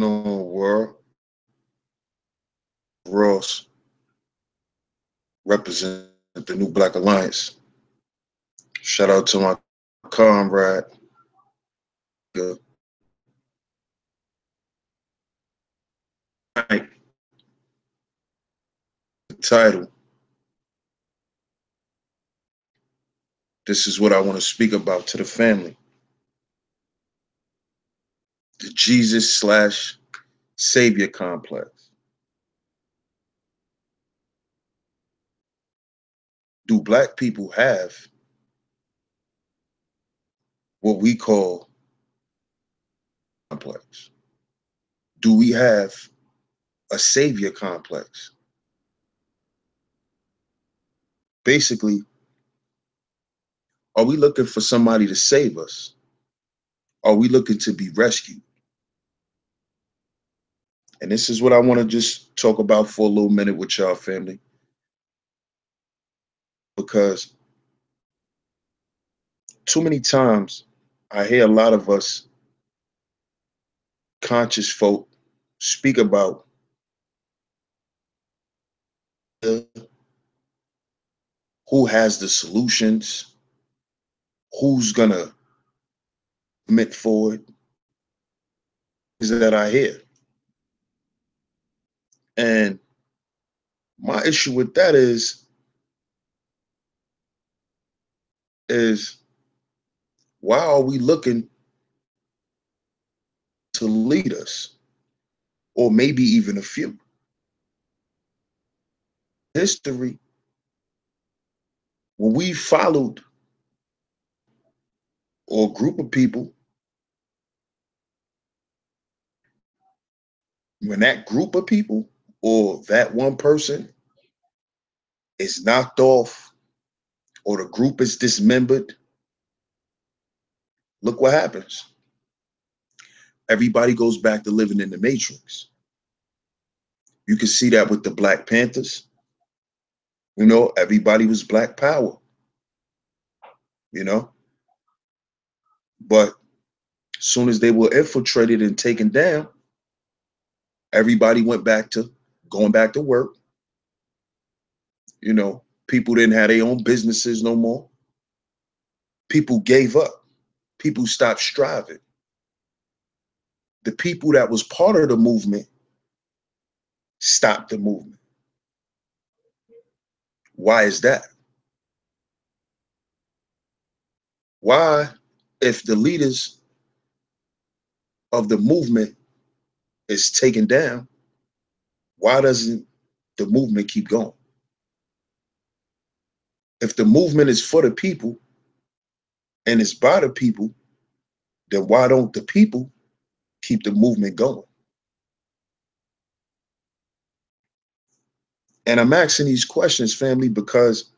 world? Ross represent the New Black Alliance. Shout out to my comrade. The title. This is what I want to speak about to the family. The Jesus slash Savior complex. Do black people have what we call complex? Do we have a savior complex? Basically, are we looking for somebody to save us? Are we looking to be rescued? And this is what I want to just talk about for a little minute with y'all, family. Because too many times I hear a lot of us conscious folk speak about who has the solutions, who's gonna commit forward, is that I hear. And my issue with that is, is why are we looking to lead us? Or maybe even a few. History, when we followed or a group of people, when that group of people or that one person is knocked off or the group is dismembered Look what happens. Everybody goes back to living in the matrix. You can see that with the Black Panthers. You know, everybody was Black Power. You know? But as soon as they were infiltrated and taken down, everybody went back to going back to work. You know, people didn't have their own businesses no more. People gave up people stopped striving. The people that was part of the movement stopped the movement. Why is that? Why, if the leaders of the movement is taken down, why doesn't the movement keep going? If the movement is for the people, and it's by the people, then why don't the people keep the movement going? And I'm asking these questions, family, because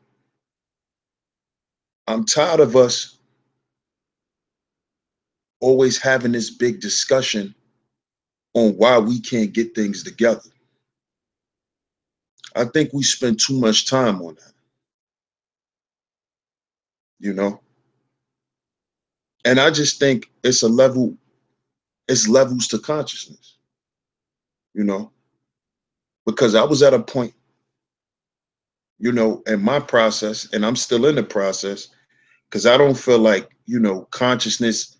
I'm tired of us always having this big discussion on why we can't get things together. I think we spend too much time on that. You know? And I just think it's a level, it's levels to consciousness, you know, because I was at a point, you know, in my process, and I'm still in the process, because I don't feel like, you know, consciousness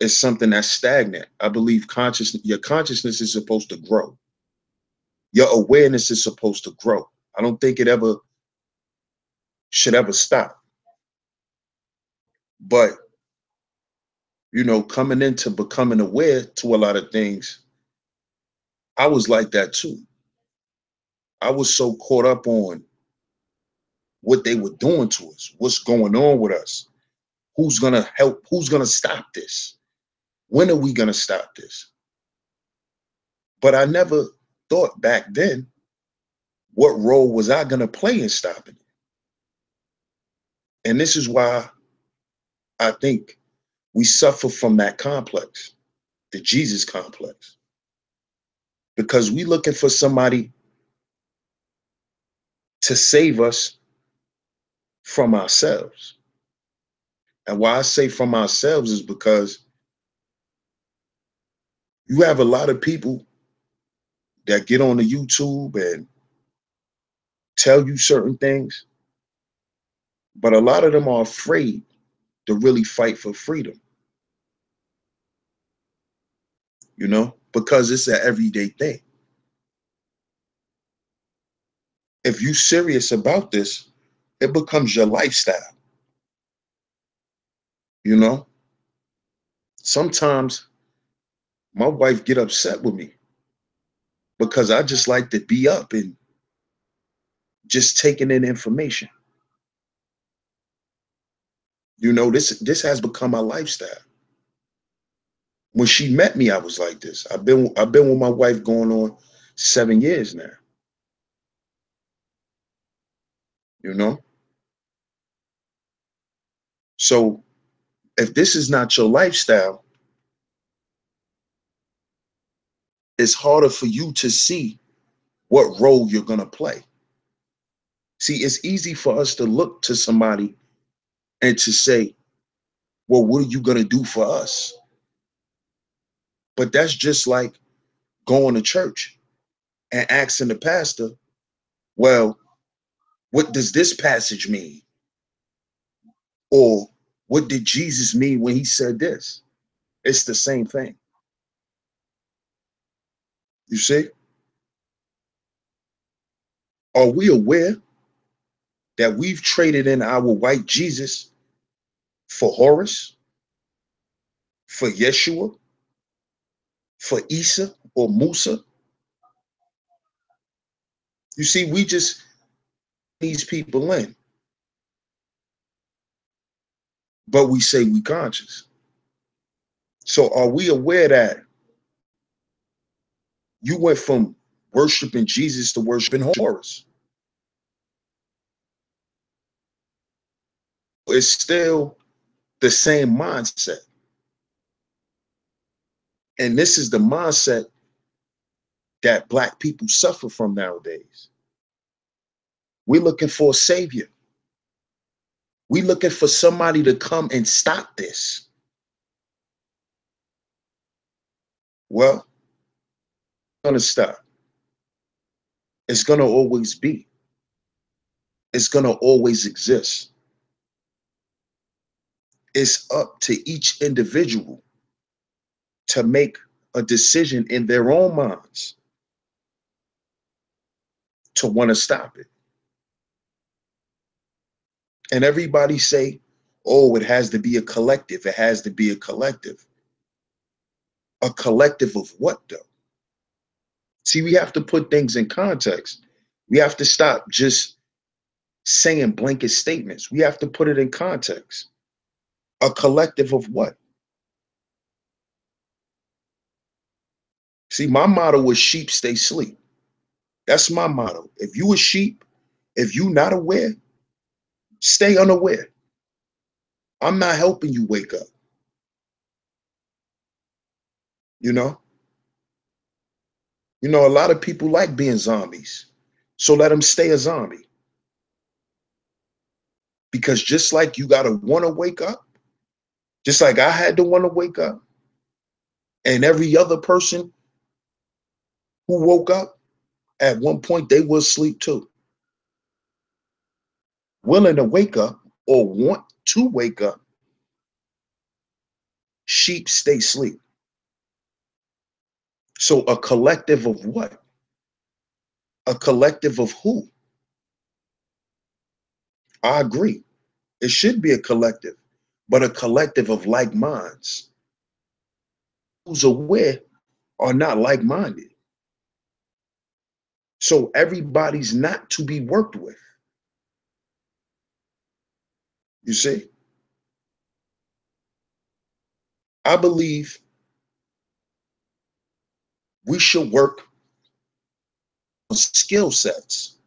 is something that's stagnant. I believe consciousness, your consciousness is supposed to grow. Your awareness is supposed to grow. I don't think it ever should ever stop. But you know, coming into becoming aware to a lot of things, I was like that too. I was so caught up on what they were doing to us, what's going on with us, who's gonna help, who's gonna stop this, when are we gonna stop this? But I never thought back then, what role was I gonna play in stopping it? And this is why I think we suffer from that complex, the Jesus complex. Because we're looking for somebody to save us from ourselves. And why I say from ourselves is because You have a lot of people that get on the YouTube and tell you certain things, but a lot of them are afraid to really fight for freedom. You know, because it's an everyday thing. If you're serious about this, it becomes your lifestyle. You know? Sometimes my wife get upset with me because I just like to be up and just taking in information. You know, this this has become my lifestyle. When she met me, I was like this. I've been I've been with my wife going on seven years now. You know? So if this is not your lifestyle, it's harder for you to see what role you're going to play. See, it's easy for us to look to somebody and to say, well, what are you going to do for us? But that's just like going to church and asking the pastor, well, what does this passage mean? Or what did Jesus mean when he said this? It's the same thing. You see? Are we aware that we've traded in our white Jesus for Horus, for Yeshua, for Isa or Musa? You see, we just these people in. But we say we conscious. So are we aware that you went from worshiping Jesus to worshiping Horus? It's still the same mindset. And this is the mindset that black people suffer from nowadays. We're looking for a savior. We're looking for somebody to come and stop this. Well, gonna stop. It's gonna always be. It's gonna always exist. It's up to each individual to make a decision in their own minds to want to stop it. And everybody say, oh, it has to be a collective. It has to be a collective. A collective of what though? See, we have to put things in context. We have to stop just saying blanket statements. We have to put it in context. A collective of what? See, my motto was sheep stay sleep. That's my motto. If you a sheep, if you not aware, stay unaware. I'm not helping you wake up. You know? You know, a lot of people like being zombies. So let them stay a zombie. Because just like you got to want to wake up, just like I had to want to wake up, and every other person who woke up, at one point they will sleep too. Willing to wake up or want to wake up, sheep stay sleep. So a collective of what? A collective of who? I agree. It should be a collective, but a collective of like minds. Who's aware are not like minded. So everybody's not to be worked with. You see? I believe we should work on skill sets.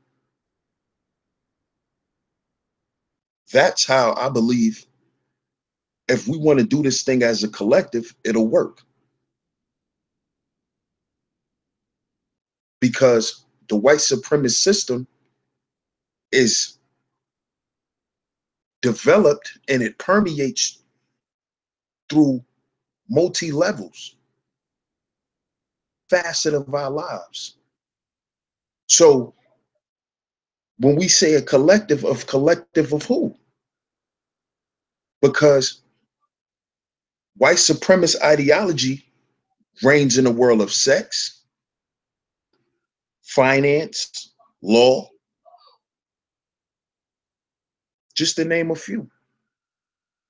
That's how I believe if we want to do this thing as a collective, it'll work. Because the white supremacist system is developed and it permeates through multi levels. Facet of our lives. So when we say a collective of collective of who? Because white supremacist ideology reigns in the world of sex, finance, law, just to name a few.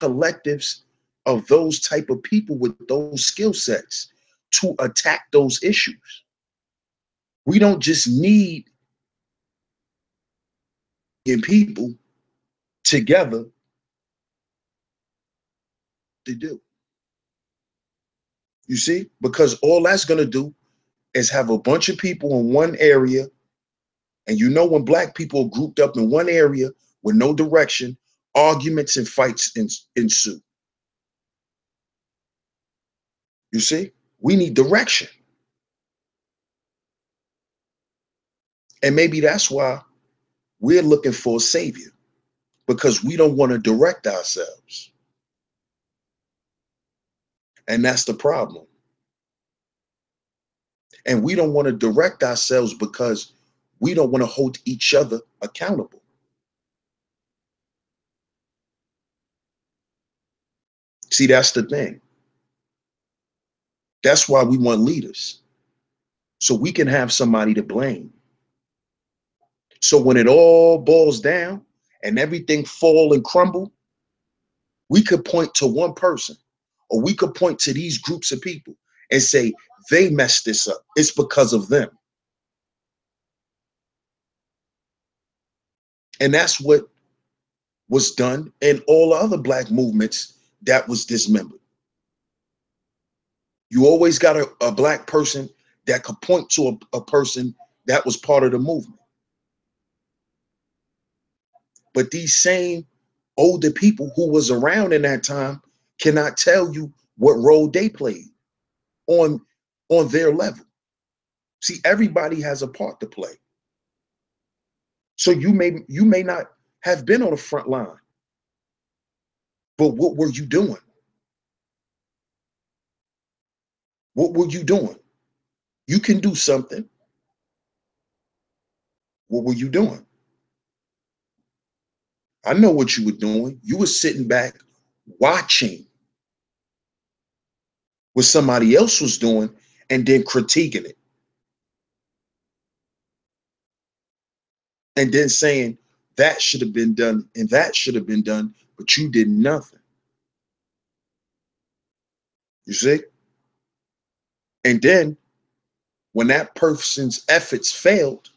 Collectives of those type of people with those skill sets to attack those issues. We don't just need people together to do. You see? Because all that's going to do is have a bunch of people in one area. And you know, when black people are grouped up in one area with no direction, arguments and fights ensue. You see? We need direction. And maybe that's why we're looking for a savior because we don't want to direct ourselves. And that's the problem. And we don't want to direct ourselves because we don't want to hold each other accountable. See, that's the thing. That's why we want leaders. So we can have somebody to blame. So when it all boils down and everything fall and crumble, we could point to one person or we could point to these groups of people and say, they messed this up. It's because of them. And that's what was done in all other black movements that was dismembered. You always got a, a black person that could point to a, a person that was part of the movement. But these same older people who was around in that time cannot tell you what role they played on on their level. See, everybody has a part to play. So you may you may not have been on the front line. But what were you doing? What were you doing? You can do something. What were you doing? I know what you were doing. You were sitting back watching what somebody else was doing and then critiquing it. And then saying that should have been done and that should have been done, but you did nothing. You see? And then when that person's efforts failed,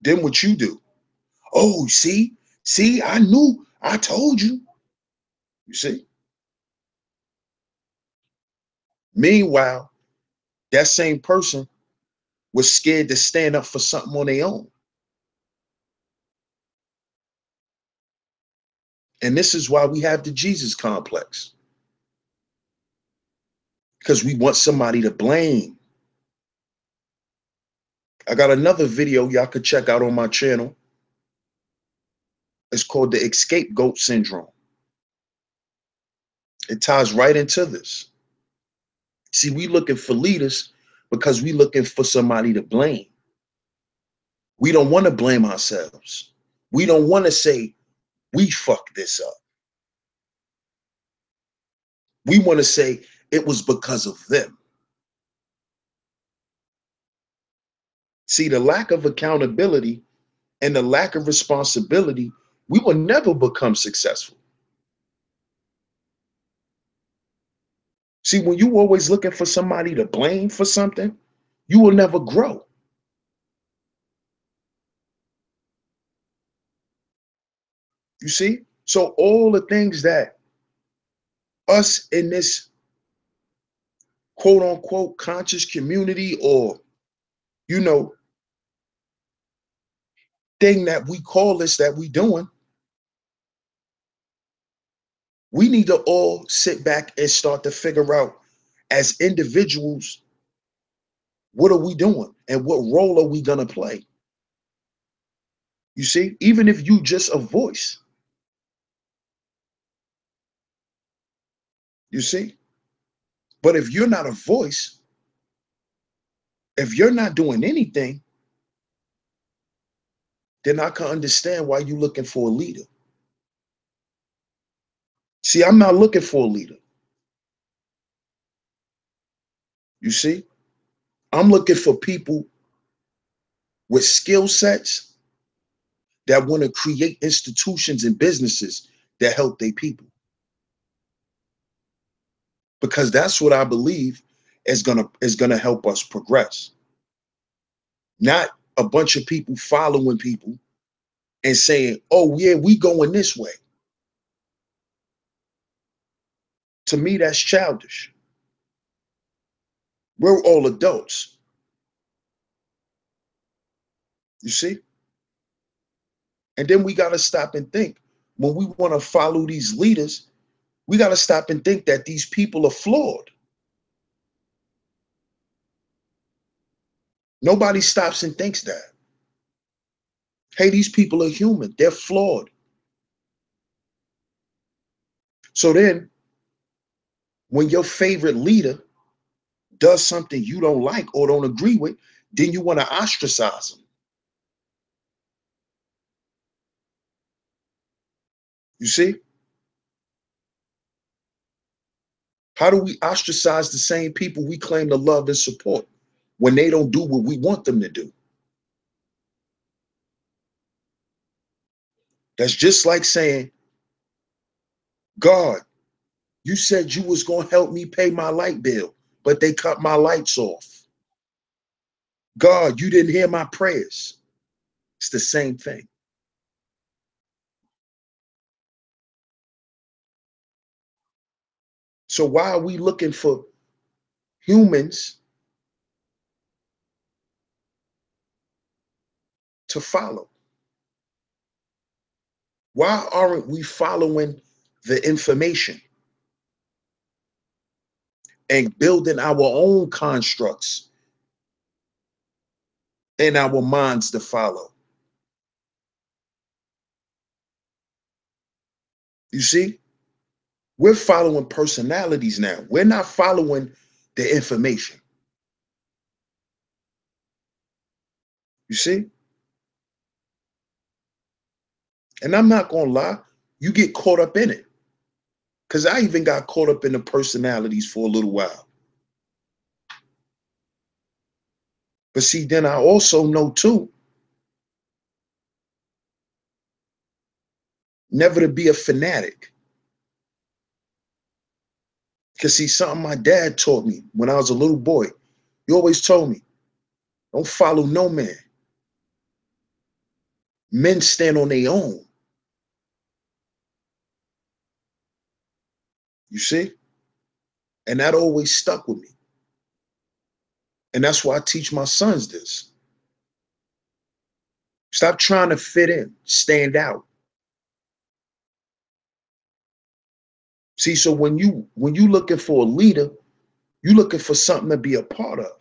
then what you do? Oh, see, see, I knew, I told you. You see? Meanwhile, that same person was scared to stand up for something on their own. And this is why we have the Jesus complex. Because we want somebody to blame. I got another video y'all could check out on my channel. It's called the escape goat syndrome. It ties right into this. See, we looking for leaders because we looking for somebody to blame. We don't want to blame ourselves. We don't want to say we fucked this up. We want to say it was because of them. See, the lack of accountability and the lack of responsibility we will never become successful. See, when you are always looking for somebody to blame for something, you will never grow. You see? So all the things that us in this quote unquote conscious community or, you know, thing that we call this that we doing, we need to all sit back and start to figure out as individuals what are we doing and what role are we going to play? You see even if you just a voice. You see But if you're not a voice, if you're not doing anything, then I can understand why you're looking for a leader. See, I'm not looking for a leader. You see, I'm looking for people with skill sets that want to create institutions and businesses that help their people. Because that's what I believe is gonna is gonna help us progress. Not a bunch of people following people and saying, "Oh yeah, we going this way." To me, that's childish. We're all adults. You see? And then we got to stop and think when we want to follow these leaders, we got to stop and think that these people are flawed. Nobody stops and thinks that. Hey, these people are human, they're flawed. So then, when your favorite leader does something you don't like or don't agree with, then you want to ostracize them. You see? How do we ostracize the same people we claim to love and support when they don't do what we want them to do? That's just like saying, God, you said you was going to help me pay my light bill, but they cut my lights off. God, you didn't hear my prayers. It's the same thing. So why are we looking for humans to follow? Why aren't we following the information and building our own constructs in our minds to follow? You see? We're following personalities now. We're not following the information. You see? And I'm not going to lie, you get caught up in it. Because I even got caught up in the personalities for a little while. But see, then I also know too, never to be a fanatic. Because see, something my dad taught me when I was a little boy. He always told me, don't follow no man. Men stand on their own. You see? And that always stuck with me. And that's why I teach my sons this. Stop trying to fit in, stand out. See, so when you when you looking for a leader, you looking for something to be a part of.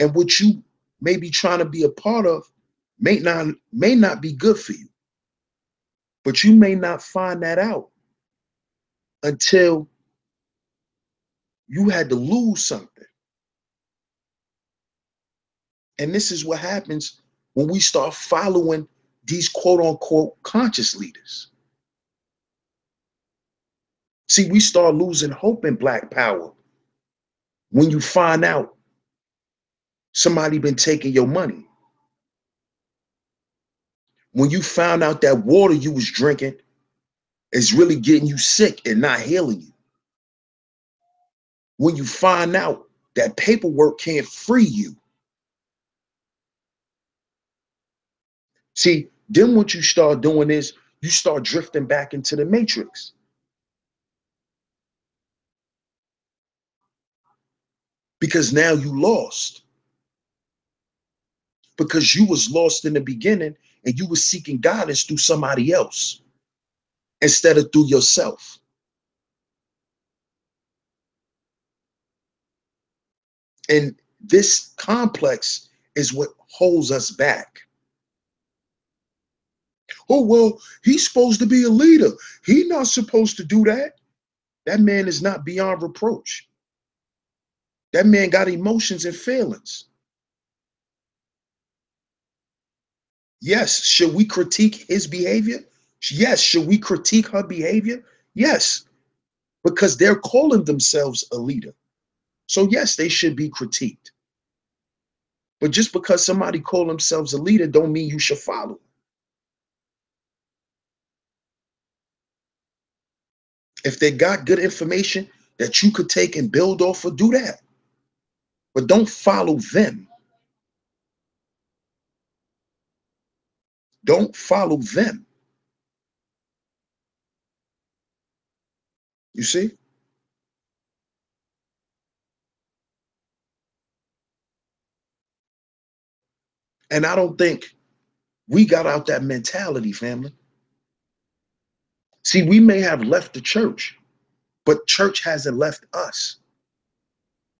And what you may be trying to be a part of may not may not be good for you. But you may not find that out until you had to lose something. And this is what happens when we start following these quote unquote conscious leaders. See, we start losing hope in black power when you find out somebody been taking your money. When you found out that water you was drinking is really getting you sick and not healing you. When you find out that paperwork can't free you. See, then what you start doing is you start drifting back into the matrix. Because now you lost. Because you was lost in the beginning and you was seeking guidance through somebody else instead of through yourself. And this complex is what holds us back. Oh well he's supposed to be a leader. He's not supposed to do that. That man is not beyond reproach That man got emotions and feelings. Yes. Should we critique his behavior? Yes. Should we critique her behavior? Yes. Because they're calling themselves a leader. So, yes, they should be critiqued. But just because somebody call themselves a leader don't mean you should follow. If they got good information that you could take and build off of, do that. But don't follow them. Don't follow them. You see? And I don't think we got out that mentality, family. See, we may have left the church, but church hasn't left us.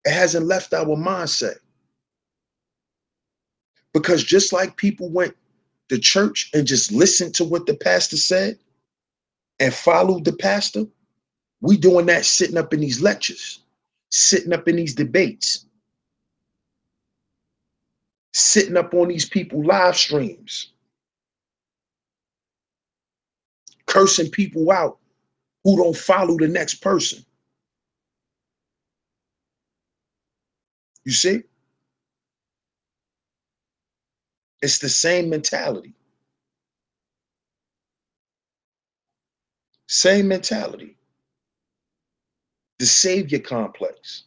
It hasn't left our mindset. Because just like people went to church and just listened to what the pastor said and followed the pastor, we doing that sitting up in these lectures, sitting up in these debates, sitting up on these people live streams, cursing people out who don't follow the next person. You see? It's the same mentality. Same mentality. The savior complex.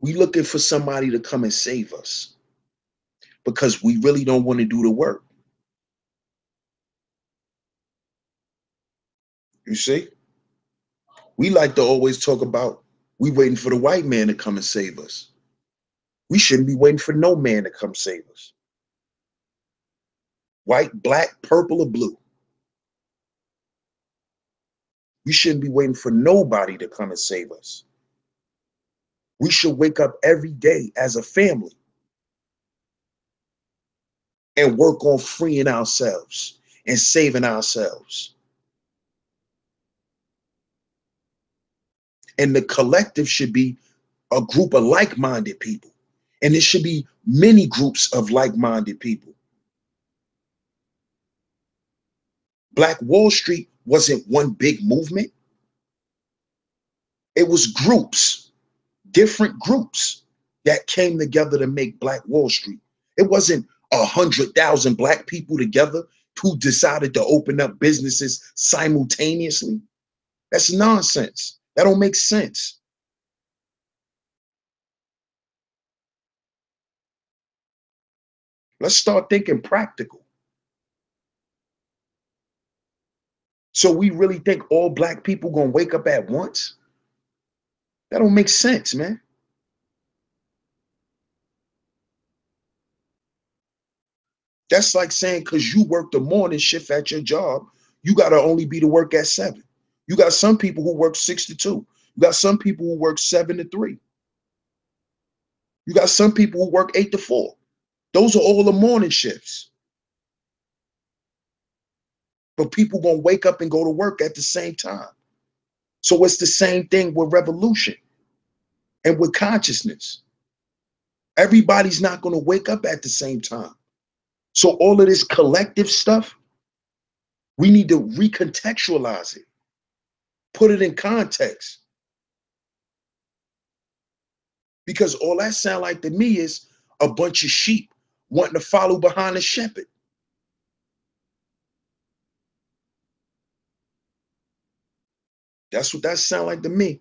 We looking for somebody to come and save us because we really don't want to do the work. You see? We like to always talk about we waiting for the white man to come and save us. We shouldn't be waiting for no man to come save us. White, black, purple, or blue. We shouldn't be waiting for nobody to come and save us. We should wake up every day as a family and work on freeing ourselves and saving ourselves. And the collective should be a group of like minded people. And it should be many groups of like minded people. Black Wall Street wasn't one big movement, it was groups, different groups that came together to make Black Wall Street. It wasn't a hundred thousand black people together who decided to open up businesses simultaneously. That's nonsense. That don't make sense. Let's start thinking practical. So we really think all black people gonna wake up at once? That don't make sense, man. That's like saying because you work the morning shift at your job, you gotta only be to work at seven. You got some people who work six to two. You got some people who work seven to three. You got some people who work eight to four. Those are all the morning shifts. But people gonna wake up and go to work at the same time. So it's the same thing with revolution and with consciousness. Everybody's not gonna wake up at the same time. So all of this collective stuff, we need to recontextualize it put it in context. Because all that sound like to me is a bunch of sheep wanting to follow behind a shepherd. That's what that sound like to me.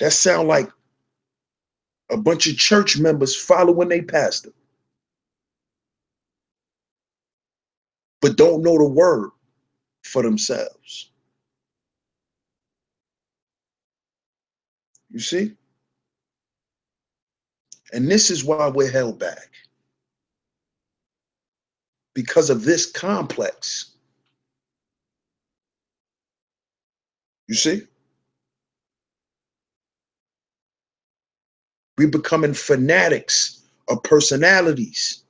That sound like a bunch of church members following their pastor. But don't know the word for themselves. You see? And this is why we're held back. Because of this complex. You see? We're becoming fanatics of personalities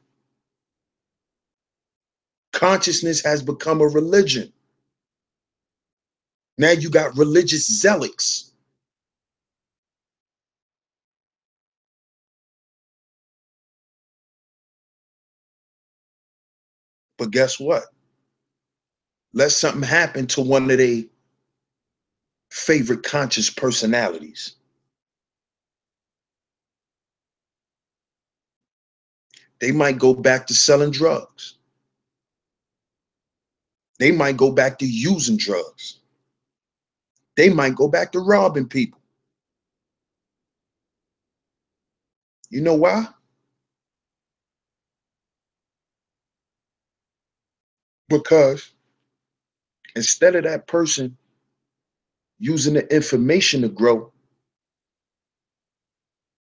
Consciousness has become a religion. Now you got religious zealots. But guess what? Let something happen to one of their favorite conscious personalities. They might go back to selling drugs. They might go back to using drugs. They might go back to robbing people. You know why? Because instead of that person using the information to grow,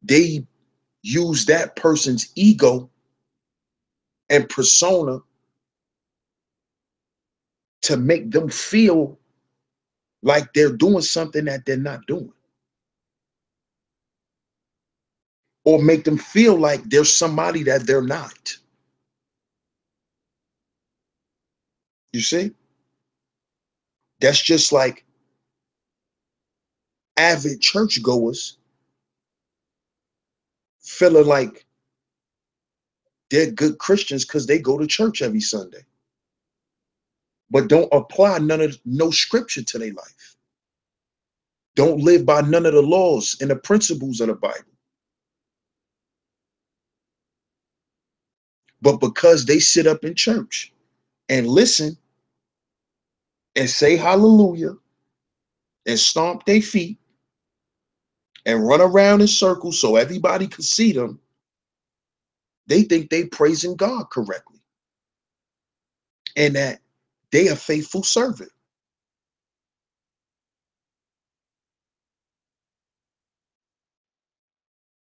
they use that person's ego and persona to make them feel like they're doing something that they're not doing. Or make them feel like there's somebody that they're not. You see? That's just like avid churchgoers feeling like they're good Christians because they go to church every Sunday but don't apply none of no scripture to their life. Don't live by none of the laws and the principles of the Bible. But because they sit up in church and listen and say hallelujah and stomp their feet and run around in circles so everybody can see them, they think they praising God correctly. And that they a faithful servant.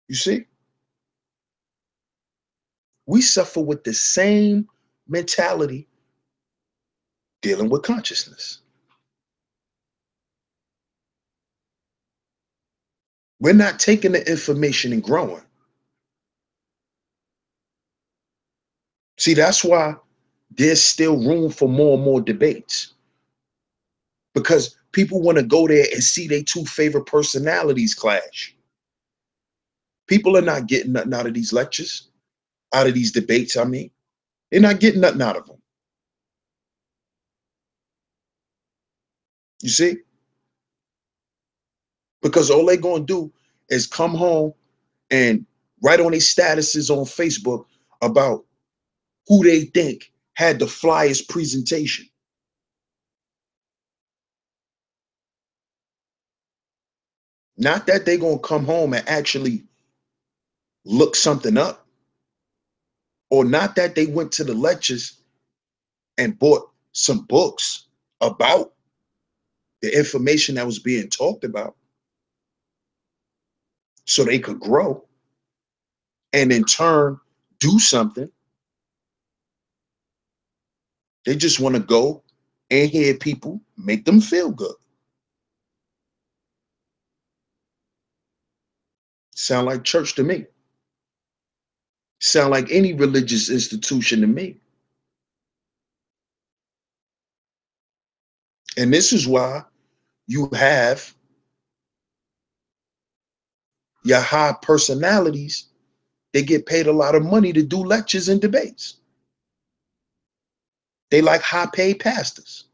You see? We suffer with the same mentality dealing with consciousness. We're not taking the information and growing. See, that's why there's still room for more and more debates because people want to go there and see their two favorite personalities clash. People are not getting nothing out of these lectures, out of these debates. I mean, they're not getting nothing out of them. You see? Because all they're going to do is come home and write on their statuses on Facebook about who they think had the flyest presentation. Not that they're going to come home and actually look something up, or not that they went to the lectures and bought some books about the information that was being talked about so they could grow and in turn do something they just want to go and hear people make them feel good. Sound like church to me. Sound like any religious institution to me. And this is why you have your high personalities. They get paid a lot of money to do lectures and debates. They like high paid pastors.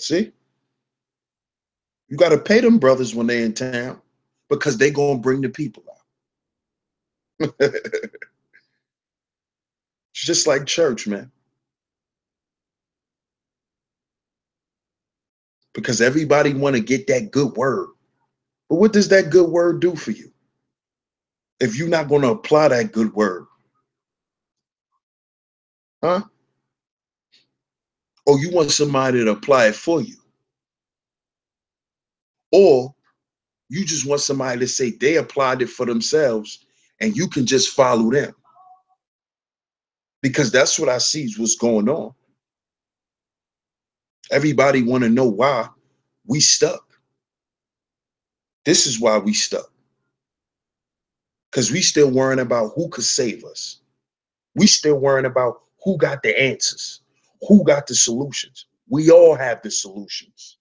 See? You got to pay them brothers when they're in town because they're going to bring the people out. it's just like church, man. Because everybody want to get that good word. But what does that good word do for you? If you're not going to apply that good word, Huh? Or you want somebody to apply it for you. Or you just want somebody to say they applied it for themselves and you can just follow them. Because that's what I see is what's going on. Everybody want to know why we stuck. This is why we stuck. Because we still worrying about who could save us. We still worrying about who got the answers? Who got the solutions? We all have the solutions.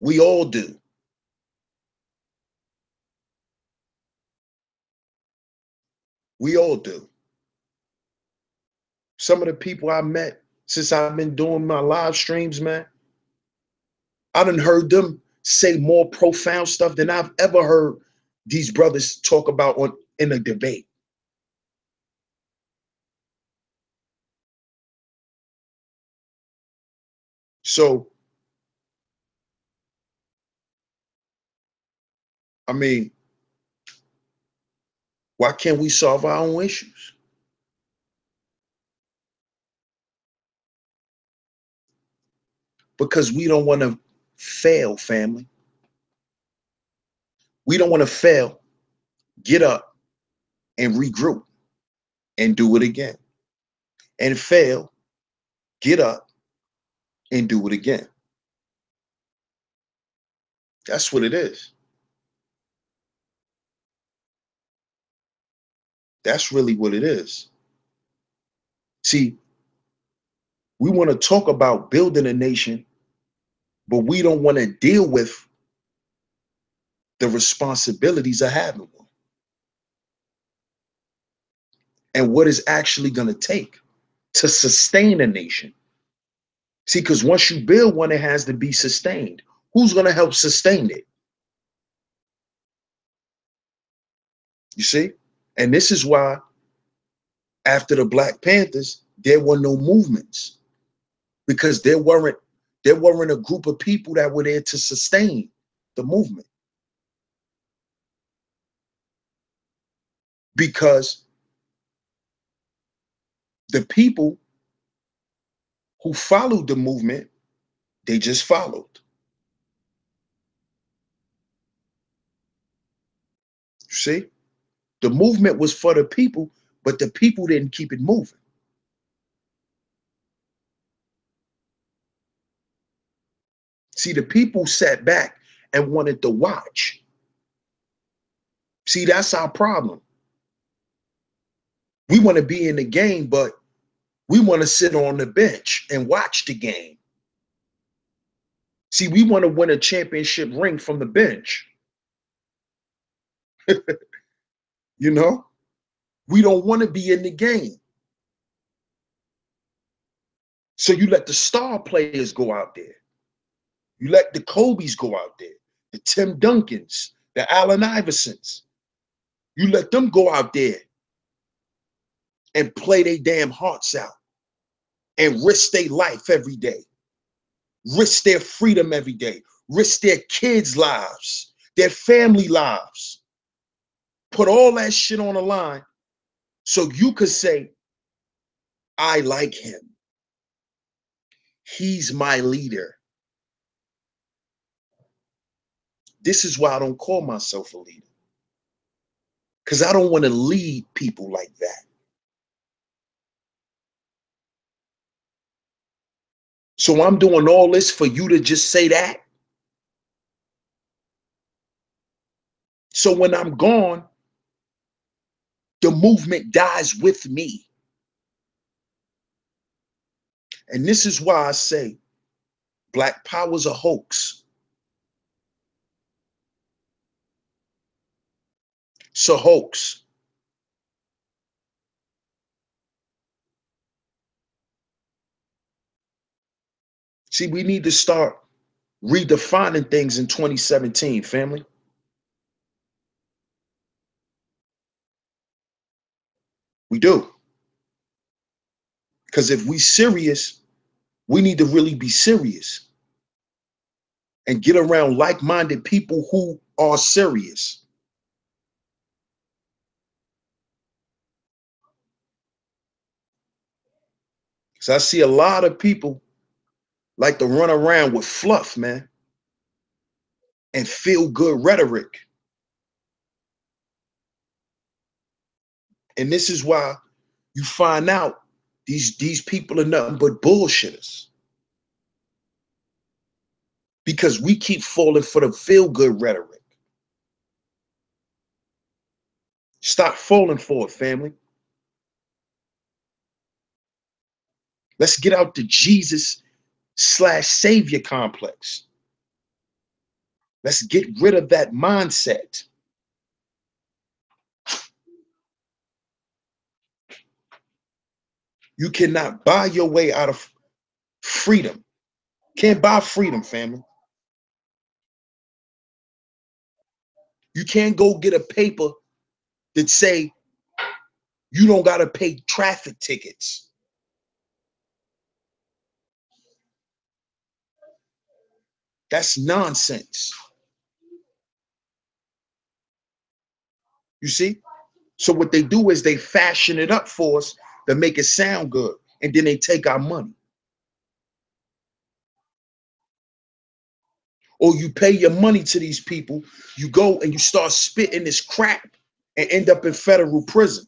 We all do. We all do. Some of the people I met since I've been doing my live streams, man, I done heard them say more profound stuff than I've ever heard these brothers talk about on in a debate. So, I mean, why can't we solve our own issues? Because we don't want to fail, family. We don't want to fail. Get up and regroup and do it again. And fail, get up and do it again. That's what it is. That's really what it is. See, we want to talk about building a nation but we don't want to deal with the responsibilities of having one and what is actually going to take to sustain a nation. See, because once you build one, it has to be sustained. Who's going to help sustain it? You see? And this is why after the Black Panthers, there were no movements because there weren't there weren't a group of people that were there to sustain the movement. Because the people who followed the movement, they just followed. See? The movement was for the people, but the people didn't keep it moving. See, the people sat back and wanted to watch. See, that's our problem. We want to be in the game, but we want to sit on the bench and watch the game. See, we want to win a championship ring from the bench. you know, we don't want to be in the game. So you let the star players go out there. You let the Kobe's go out there, the Tim Duncans, the Allen Iversons. You let them go out there and play their damn hearts out and risk their life every day, risk their freedom every day, risk their kids' lives, their family lives. Put all that shit on the line so you could say, I like him. He's my leader. This is why I don't call myself a leader. Because I don't want to lead people like that. So I'm doing all this for you to just say that. So when I'm gone, the movement dies with me. And this is why I say Black Power is a hoax. It's a hoax. See, we need to start redefining things in 2017, family. We do. Because if we serious, we need to really be serious and get around like-minded people who are serious. Because I see a lot of people like to run around with fluff, man, and feel good rhetoric. And this is why you find out these, these people are nothing but bullshitters. Because we keep falling for the feel good rhetoric. Stop falling for it, family. Let's get out the Jesus slash savior complex. Let's get rid of that mindset. You cannot buy your way out of freedom. Can't buy freedom, family. You can't go get a paper that say you don't got to pay traffic tickets. That's nonsense. You see? So what they do is they fashion it up for us to make it sound good, and then they take our money. Or you pay your money to these people, you go and you start spitting this crap and end up in federal prison.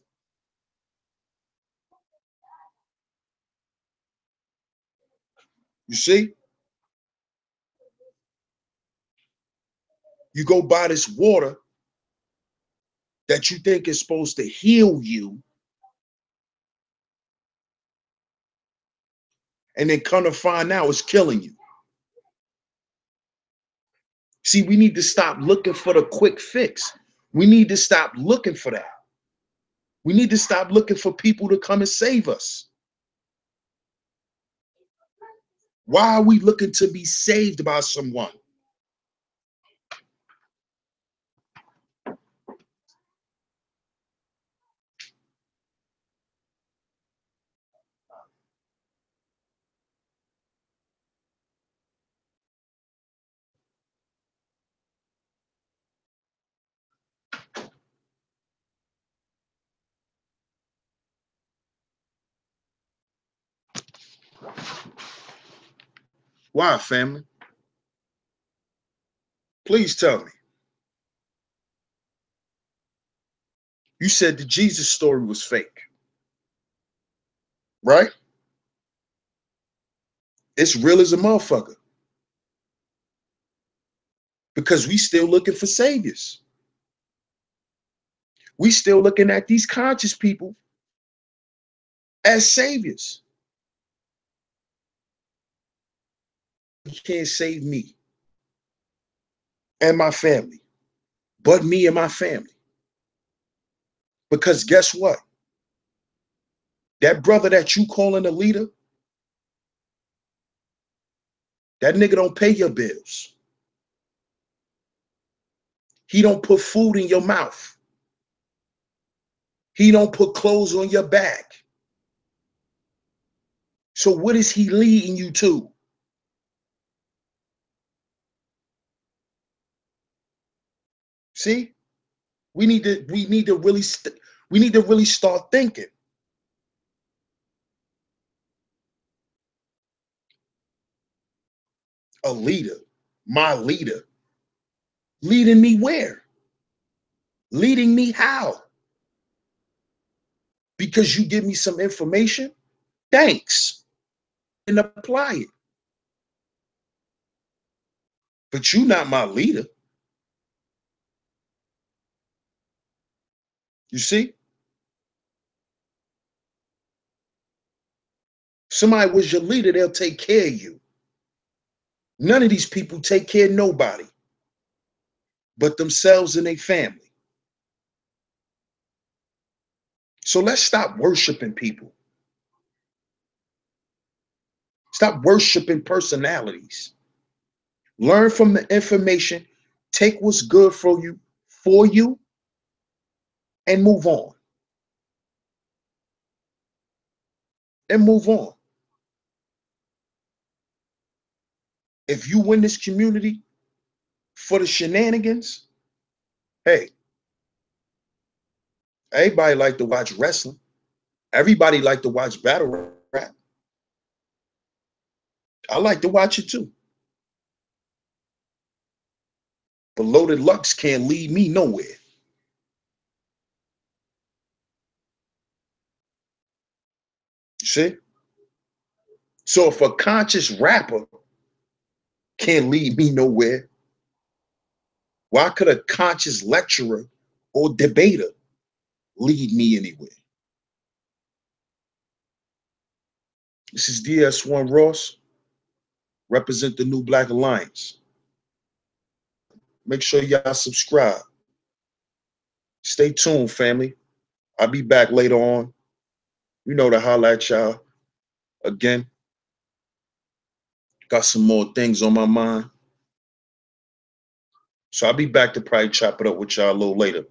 You see? You go buy this water that you think is supposed to heal you. And then come to find out it's killing you. See, we need to stop looking for the quick fix. We need to stop looking for that. We need to stop looking for people to come and save us. Why are we looking to be saved by someone? Why, family? Please tell me. You said the Jesus story was fake. Right? It's real as a motherfucker. Because we still looking for saviors. We still looking at these conscious people as saviors. You can't save me and my family, but me and my family. Because guess what? That brother that you calling a leader, that nigga don't pay your bills. He don't put food in your mouth. He don't put clothes on your back. So what is he leading you to? See, we need to we need to really we need to really start thinking. A leader, my leader, leading me where? Leading me how? Because you give me some information, thanks, and apply it. But you're not my leader. You see? Somebody was your leader, they'll take care of you. None of these people take care of nobody but themselves and their family. So let's stop worshiping people. Stop worshiping personalities. Learn from the information, take what's good for you, for you, and move on. And move on. If you win this community for the shenanigans, hey, everybody like to watch wrestling. Everybody like to watch battle rap. I like to watch it too. But Loaded Lux can't lead me nowhere. See? So if a conscious rapper can't lead me nowhere, why could a conscious lecturer or debater lead me anywhere? This is DS1 Ross. Represent the New Black Alliance. Make sure y'all subscribe. Stay tuned, family. I'll be back later on. You know to at y'all again. Got some more things on my mind. So I'll be back to probably chop it up with y'all a little later.